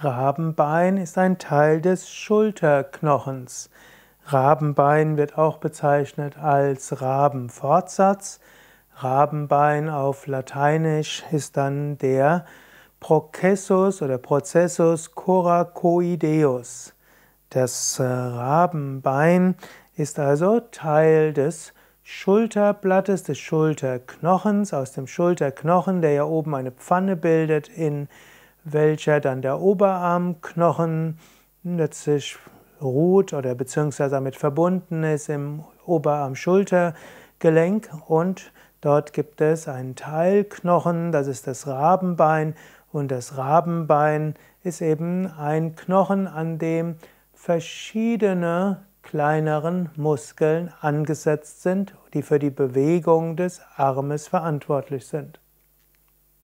Rabenbein ist ein Teil des Schulterknochens. Rabenbein wird auch bezeichnet als Rabenfortsatz. Rabenbein auf Lateinisch ist dann der Processus oder Processus coracoideus. Das äh, Rabenbein ist also Teil des Schulterblattes, des Schulterknochens, aus dem Schulterknochen, der ja oben eine Pfanne bildet, in welcher dann der Oberarmknochen letztlich ruht oder beziehungsweise damit verbunden ist im Oberarm-Schultergelenk und dort gibt es einen Teilknochen, das ist das Rabenbein und das Rabenbein ist eben ein Knochen, an dem verschiedene kleineren Muskeln angesetzt sind, die für die Bewegung des Armes verantwortlich sind.